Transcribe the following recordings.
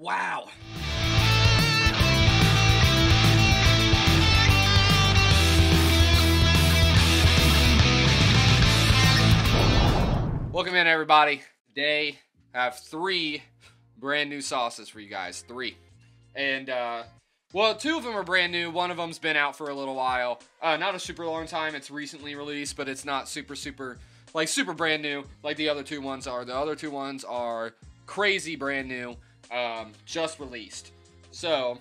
Wow. Welcome in, everybody. Today, I have three brand new sauces for you guys. Three. And, uh, well, two of them are brand new. One of them's been out for a little while. Uh, not a super long time. It's recently released, but it's not super, super, like, super brand new like the other two ones are. The other two ones are crazy brand new, um, just released. So,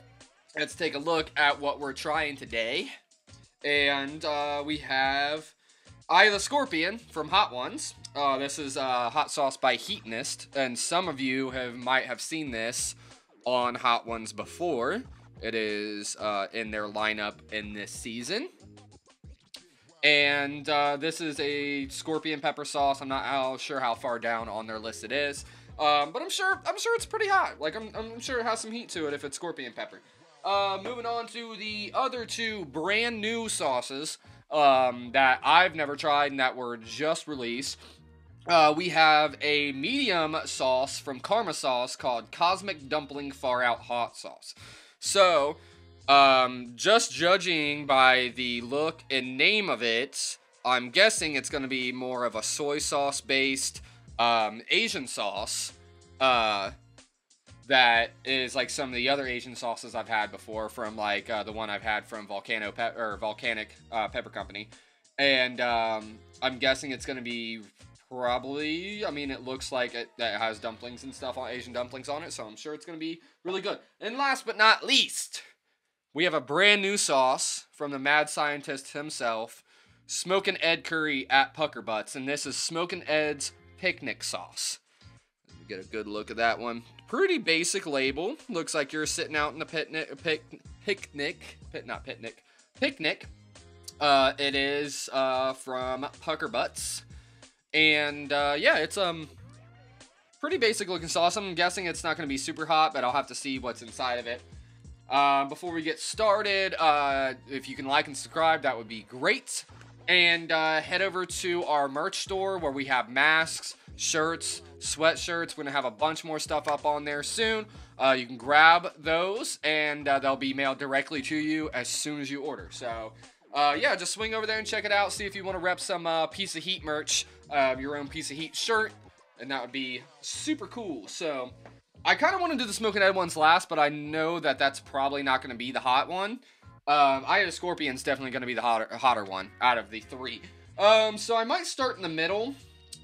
let's take a look at what we're trying today. And uh, we have Eye of the Scorpion from Hot Ones. Uh, this is uh, hot sauce by Heatonist, and some of you have might have seen this on Hot Ones before. It is uh, in their lineup in this season. And uh, this is a scorpion pepper sauce. I'm not sure how far down on their list it is, um, but I'm sure I'm sure it's pretty hot. Like I'm, I'm sure it has some heat to it if it's scorpion pepper. Uh, moving on to the other two brand new sauces um, that I've never tried and that were just released. Uh, we have a medium sauce from Karma Sauce called Cosmic Dumpling Far Out Hot Sauce. So, um, just judging by the look and name of it, I'm guessing it's going to be more of a soy sauce based um, Asian sauce. Uh, that is like some of the other Asian sauces I've had before from like uh, the one I've had from Volcano Pe- or Volcanic uh, Pepper Company, and um, I'm guessing it's gonna be probably. I mean, it looks like it, it has dumplings and stuff on Asian dumplings on it, so I'm sure it's gonna be really good. And last but not least, we have a brand new sauce from the mad scientist himself, Smokin' Ed Curry at Pucker Butts, and this is Smokin' Ed's picnic sauce. Get a good look at that one. Pretty basic label. Looks like you're sitting out in a picnic, pic, picnic, pit, not picnic, picnic. Uh, it is uh, from Pucker Butts, and uh, yeah, it's um pretty basic looking sauce. I'm guessing it's not going to be super hot, but I'll have to see what's inside of it. Uh, before we get started, uh, if you can like and subscribe, that would be great. And uh, head over to our merch store where we have masks, shirts, sweatshirts. We're to have a bunch more stuff up on there soon. Uh, you can grab those and uh, they'll be mailed directly to you as soon as you order. So, uh, yeah, just swing over there and check it out. See if you want to rep some uh, Piece of Heat merch, uh, your own Piece of Heat shirt, and that would be super cool. So, I kind of want to do the Smoking Ed ones last, but I know that that's probably not going to be the hot one. Um, Eye of the Scorpion's definitely going to be the hotter, hotter one out of the three. Um, so I might start in the middle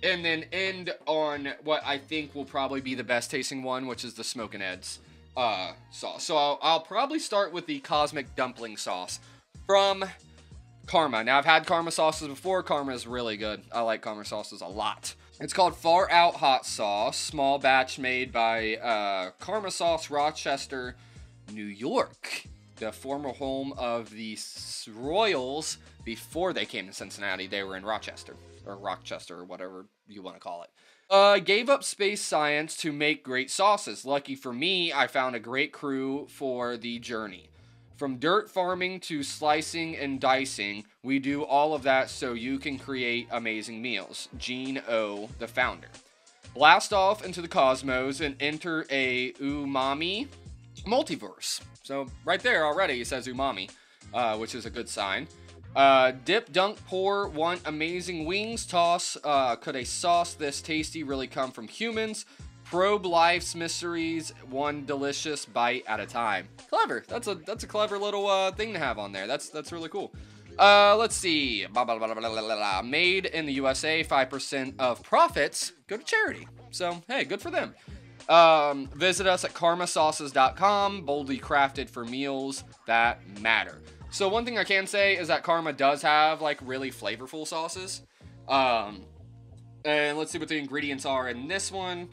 and then end on what I think will probably be the best tasting one, which is the Smokin' Ed's uh, sauce. So I'll, I'll probably start with the Cosmic Dumpling sauce from Karma. Now, I've had Karma sauces before. Karma is really good. I like Karma sauces a lot. It's called Far Out Hot Sauce, small batch made by uh, Karma Sauce Rochester, New York, the former home of the Royals before they came to Cincinnati. They were in Rochester, or Rochester, or whatever you want to call it. Uh, gave up space science to make great sauces. Lucky for me, I found a great crew for the journey. From dirt farming to slicing and dicing, we do all of that so you can create amazing meals. Gene O, the founder. Blast off into the cosmos and enter a umami multiverse. So, right there already says umami, uh, which is a good sign. Uh, dip, dunk, pour, one amazing wings toss. Uh, could a sauce this tasty really come from humans? Probe life's mysteries, one delicious bite at a time. Clever. That's a that's a clever little uh, thing to have on there. That's that's really cool. Uh, let's see. Blah, blah, blah. Made in the USA, 5% of profits go to charity. So, hey, good for them. Um, visit us at karmasauces.com, boldly crafted for meals that matter. So one thing I can say is that Karma does have like really flavorful sauces. Um, and let's see what the ingredients are in this one.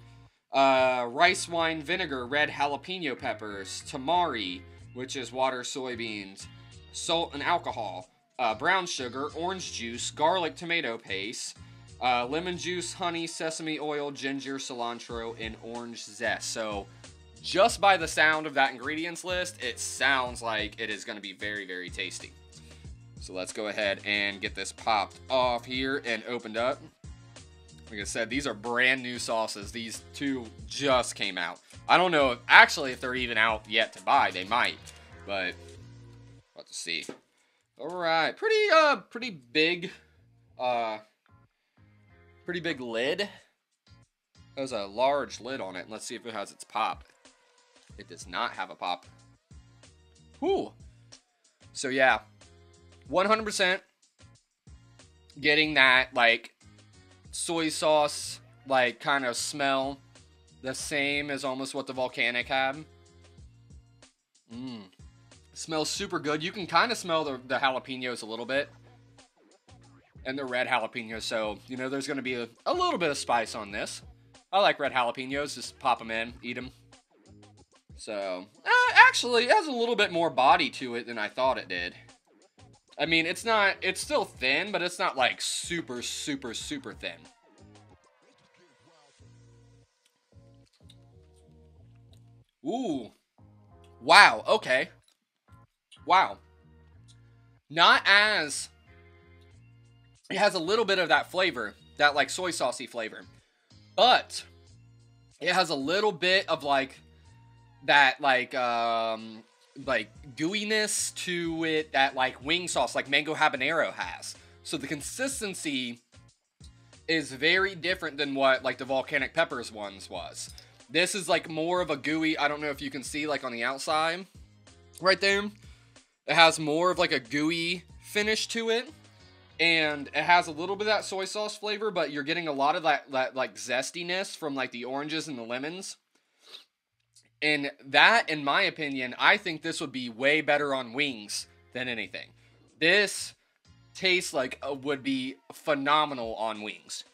Uh, rice wine vinegar, red jalapeno peppers, tamari, which is water, soybeans, salt and alcohol, uh, brown sugar, orange juice, garlic tomato paste, uh, lemon juice, honey, sesame oil, ginger, cilantro, and orange zest. So just by the sound of that ingredients list, it sounds like it is going to be very, very tasty. So let's go ahead and get this popped off here and opened up. Like I said, these are brand new sauces. These two just came out. I don't know if, actually if they're even out yet to buy. They might, but let to see. All right, pretty uh, pretty big, uh, pretty big lid. Has a large lid on it. Let's see if it has its pop. It does not have a pop. Whew. So yeah, 100% getting that like soy sauce like kind of smell the same as almost what the volcanic had. Mmm. Smells super good. You can kind of smell the, the jalapenos a little bit. And the red jalapenos, so, you know, there's going to be a, a little bit of spice on this. I like red jalapenos. Just pop them in, eat them. So, uh, actually, it has a little bit more body to it than I thought it did. I mean, it's not, it's still thin, but it's not like super, super, super thin. Ooh. Wow, okay. Wow. Not as... It has a little bit of that flavor, that like soy saucy flavor. But it has a little bit of like that like um like gooiness to it that like wing sauce like mango habanero has. So the consistency is very different than what like the volcanic peppers ones was. This is like more of a gooey, I don't know if you can see like on the outside right there. It has more of like a gooey finish to it. And it has a little bit of that soy sauce flavor, but you're getting a lot of that, that like zestiness from like the oranges and the lemons. And that, in my opinion, I think this would be way better on wings than anything. This tastes like uh, would be phenomenal on wings.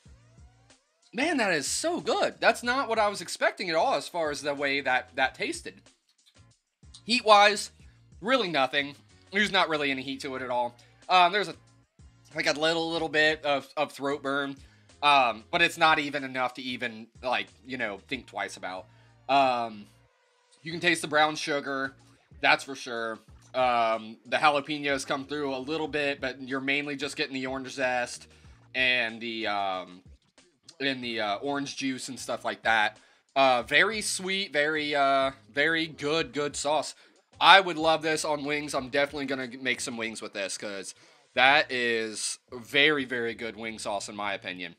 Man, that is so good. That's not what I was expecting at all as far as the way that that tasted. Heat wise, really nothing. There's not really any heat to it at all. Um, there's a like a little little bit of, of throat burn, um, but it's not even enough to even like you know think twice about. Um, you can taste the brown sugar, that's for sure. Um, the jalapenos come through a little bit, but you're mainly just getting the orange zest and the um, and the uh, orange juice and stuff like that. Uh, very sweet, very uh, very good, good sauce. I would love this on wings. I'm definitely gonna make some wings with this because that is very, very good wing sauce in my opinion.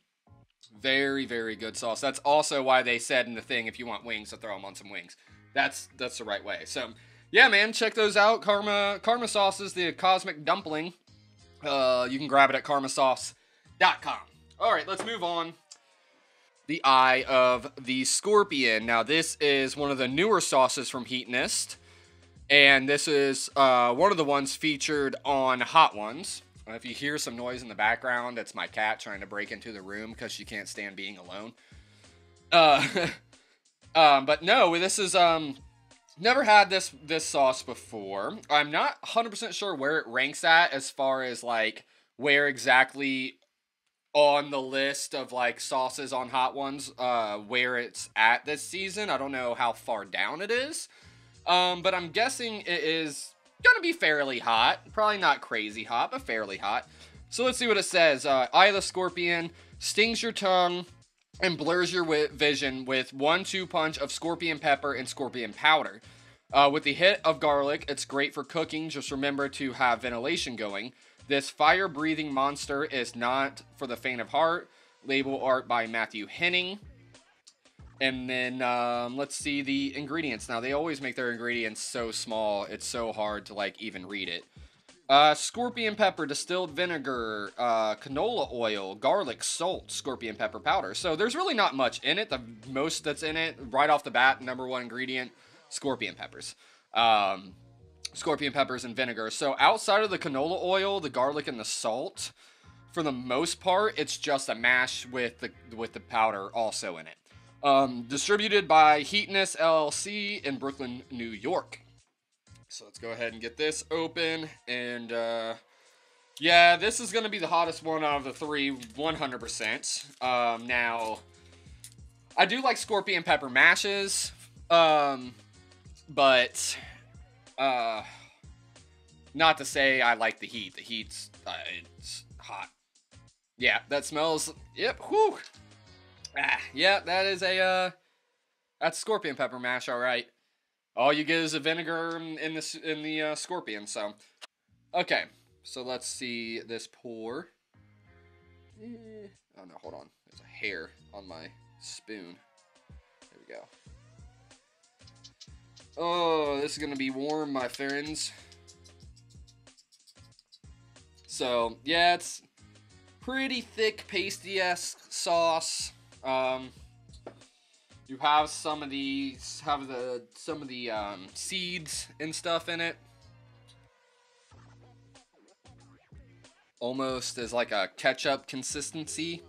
Very, very good sauce. That's also why they said in the thing, if you want wings, to throw them on some wings. That's that's the right way. So, yeah, man, check those out. Karma Karma Sauce is the cosmic dumpling. Uh, you can grab it at karmasauce.com. All right, let's move on the Eye of the Scorpion. Now, this is one of the newer sauces from Heatonist, and this is uh, one of the ones featured on Hot Ones. If you hear some noise in the background, that's my cat trying to break into the room because she can't stand being alone. Uh, um, but no, this is um, never had this this sauce before. I'm not 100% sure where it ranks at as far as like where exactly on the list of like sauces on hot ones uh where it's at this season i don't know how far down it is um but i'm guessing it is gonna be fairly hot. Probably not crazy hot but fairly hot. So let's see what it says. Uh eye of the scorpion stings your tongue and blurs your vision with one two punch of scorpion pepper and scorpion powder. Uh, with the hit of garlic it's great for cooking. Just remember to have ventilation going. This fire breathing monster is not for the faint of heart. Label art by Matthew Henning. And then um, let's see the ingredients. Now, they always make their ingredients so small, it's so hard to like even read it. Uh, scorpion pepper, distilled vinegar, uh, canola oil, garlic, salt, scorpion pepper powder. So there's really not much in it. The most that's in it, right off the bat, number one ingredient, scorpion peppers. Um, scorpion peppers and vinegar. So outside of the canola oil, the garlic and the salt, for the most part, it's just a mash with the with the powder also in it. Um, distributed by Heatonist LLC in Brooklyn, New York. So let's go ahead and get this open. And uh, yeah, this is going to be the hottest one out of the three, 100%. Um, now, I do like scorpion pepper mashes, um, but uh, not to say I like the heat. The heat's uh, it's hot. Yeah, that smells. Yep. Whew. Ah, yeah, that is a uh, that's scorpion pepper mash. All right. All you get is a vinegar in the in the uh, scorpion. So, okay. So let's see this pour. Eh, oh no, hold on. There's a hair on my spoon. There we go. Oh, this is gonna be warm, my friends. So yeah, it's pretty thick, pasty-esque sauce. Um, you have some of the have the some of the um, seeds and stuff in it. Almost as like a ketchup consistency,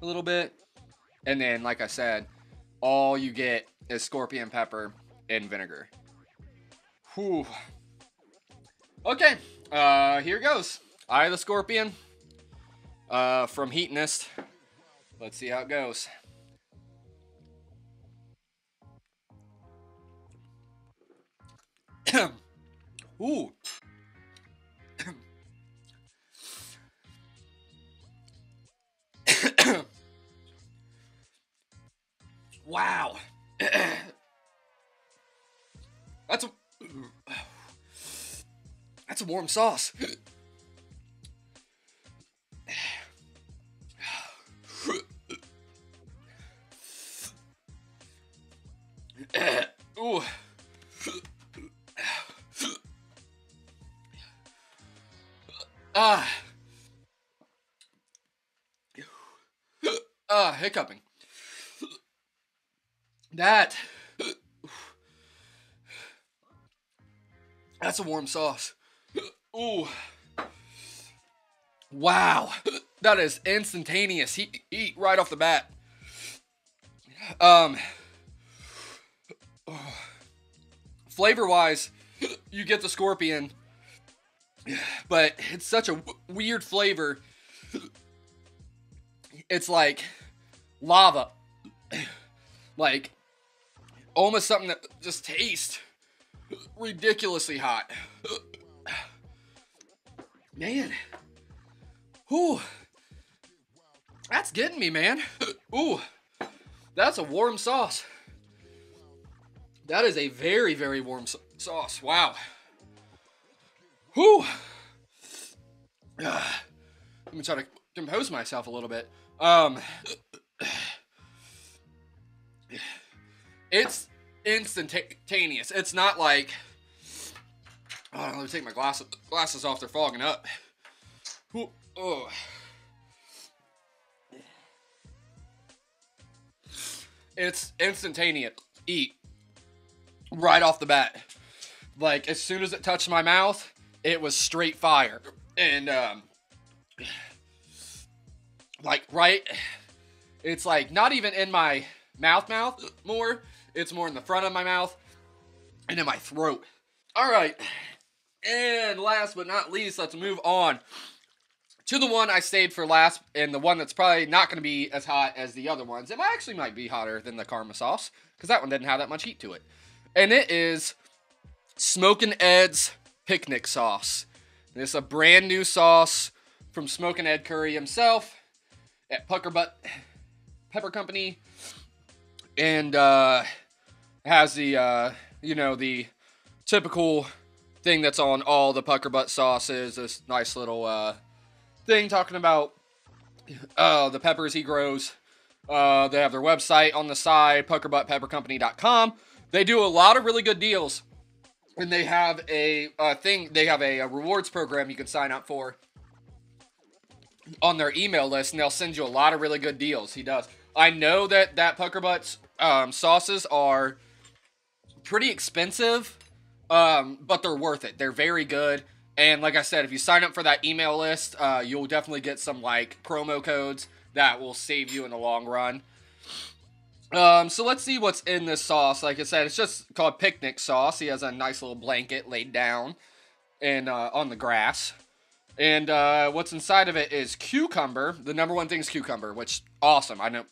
a little bit. And then, like I said, all you get is scorpion pepper and vinegar. Whew. Okay, uh, here goes. Eye of the Scorpion uh, from Heatonist. Let's see how it goes. Ooh. wow. That's a That's a warm sauce. Ooh. Ah. Ah, hiccuping. That. That's a warm sauce. Ooh. Wow. That is instantaneous heat, heat right off the bat. Um, flavor wise, you get the scorpion, but it's such a weird flavor. It's like lava, like almost something that just tastes ridiculously hot. Man, whew, that's getting me, man. Ooh, that's a warm sauce. That is a very, very warm sauce. Wow. Whew. Let me try to compose myself a little bit. Um, it's instantaneous. It's not like. Oh, let me take my glasses glasses off. They're fogging up. Ooh, oh. It's instantaneous. Eat right off the bat. Like as soon as it touched my mouth, it was straight fire. And um like right it's like not even in my mouth mouth more, it's more in the front of my mouth and in my throat. All right. And last but not least, let's move on to the one I saved for last, and the one that's probably not going to be as hot as the other ones. It might actually might be hotter than the karma sauce because that one didn't have that much heat to it and it is Smokin' Ed's picnic sauce. And it's a brand new sauce from Smokin' Ed Curry himself at Pucker Butt Pepper Company, and uh, has the uh, you know the typical thing that's on all the Pucker Butt sauces. This nice little uh, thing talking about uh, the peppers he grows. Uh, they have their website on the side, puckerbuttpeppercompany.com. They do a lot of really good deals, and they have a, a thing. They have a, a rewards program you can sign up for on their email list, and they'll send you a lot of really good deals. He does. I know that that Pucker Butts um, sauces are pretty expensive, um, but they're worth it. They're very good. And like I said, if you sign up for that email list, uh, you'll definitely get some like promo codes that will save you in the long run. Um, so let's see what's in this sauce. Like I said, it's just called picnic sauce. He has a nice little blanket laid down and uh, on the grass. And uh, what's inside of it is cucumber. The number one thing is cucumber, which awesome. I know.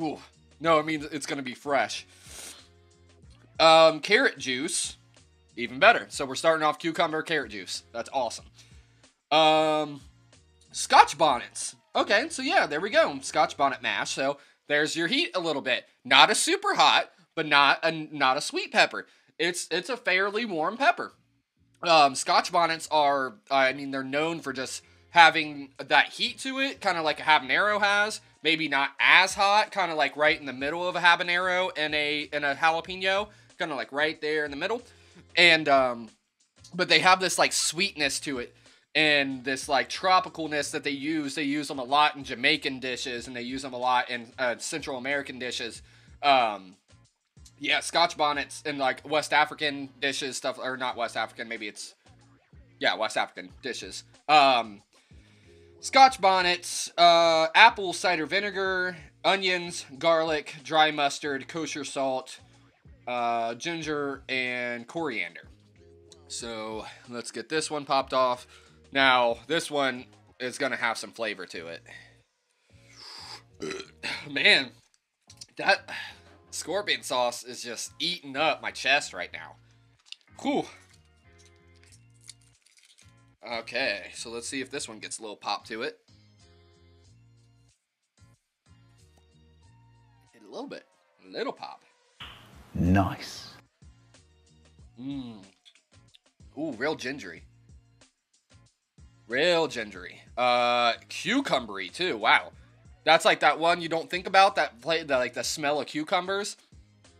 Ooh. No, it means it's gonna be fresh. Um, carrot juice, even better. So we're starting off cucumber carrot juice. That's awesome. Um, Scotch bonnets. Okay, so yeah, there we go. Scotch bonnet mash. So There's your heat a little bit. Not a super hot, but not a not a sweet pepper. It's it's a fairly warm pepper. Um, Scotch bonnets are, I mean, they're known for just having that heat to it, kind of like a habanero has. Maybe not as hot, kind of like right in the middle of a habanero and a and a jalapeno, kind of like right there in the middle. And um, but they have this like sweetness to it and this like tropicalness that they use. They use them a lot in Jamaican dishes, and they use them a lot in uh, Central American dishes. Um, yeah, Scotch bonnets and like West African dishes, stuff or not West African, maybe it's yeah West African dishes. Um, Scotch bonnets, uh, apple cider vinegar, onions, garlic, dry mustard, kosher salt, uh, ginger, and coriander. So let's get this one popped off. Now, this one is going to have some flavor to it. Man, that scorpion sauce is just eating up my chest right now. Whew. Okay, so let's see if this one gets a little pop to it. A little bit. A little pop. Nice. Mmm. Ooh, real gingery. Real gingery. Uh, cucumbery too. Wow, that's like that one you don't think about. That plate, the, like the smell of cucumbers,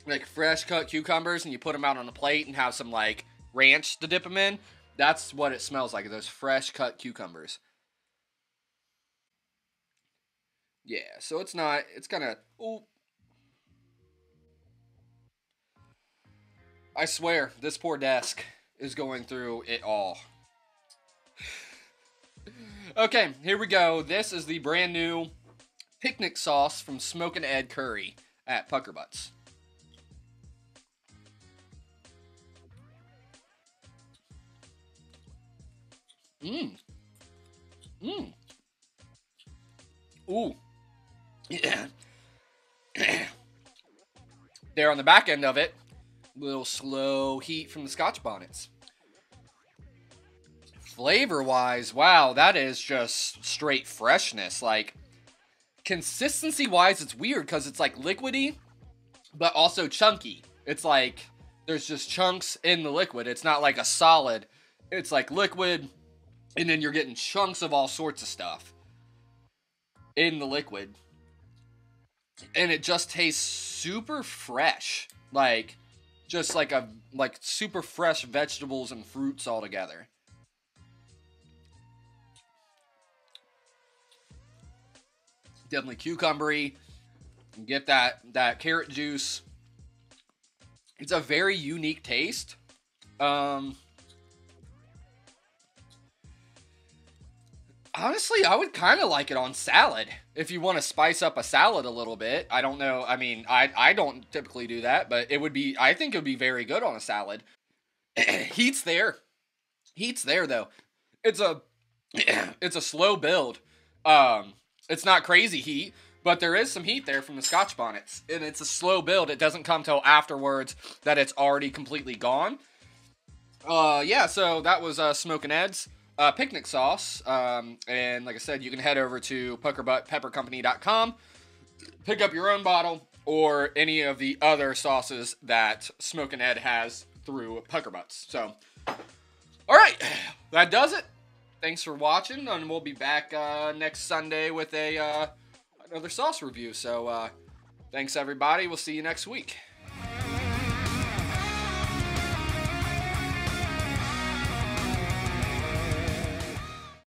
like fresh cut cucumbers, and you put them out on a plate and have some like ranch to dip them in. That's what it smells like. Those fresh cut cucumbers. Yeah, so it's not. It's kind of. Oh. I swear, this poor desk is going through it all. Okay, here we go. This is the brand new picnic sauce from Smokin' Ed Curry at Pucker Butts. Mmm. Mmm. Ooh. Yeah. there on the back end of it, little slow heat from the scotch bonnets. Flavor wise, wow, that is just straight freshness. Like, consistency wise, it's weird because it's like liquidy, but also chunky. It's like there's just chunks in the liquid. It's not like a solid, it's like liquid, and then you're getting chunks of all sorts of stuff in the liquid. And it just tastes super fresh. Like, just like a like super fresh vegetables and fruits all together. Definitely cucumbery. Get that that carrot juice. It's a very unique taste. Um, honestly, I would kind of like it on salad if you want to spice up a salad a little bit. I don't know. I mean, I I don't typically do that, but it would be. I think it would be very good on a salad. Heat's there. Heat's there though. It's a it's a slow build. Um, it's not crazy heat, but there is some heat there from the Scotch bonnets, and it's a slow build. It doesn't come till afterwards that it's already completely gone. Uh, yeah. So that was uh, Smokin' Ed's uh, picnic sauce. Um, and like I said, you can head over to puckerbuttpeppercompany.com, pick up your own bottle or any of the other sauces that Smokin' Ed has through Pucker Butts. So, all right, that does it. Thanks for watching, and we'll be back uh, next Sunday with a uh, another sauce review. So, uh, thanks everybody. We'll see you next week.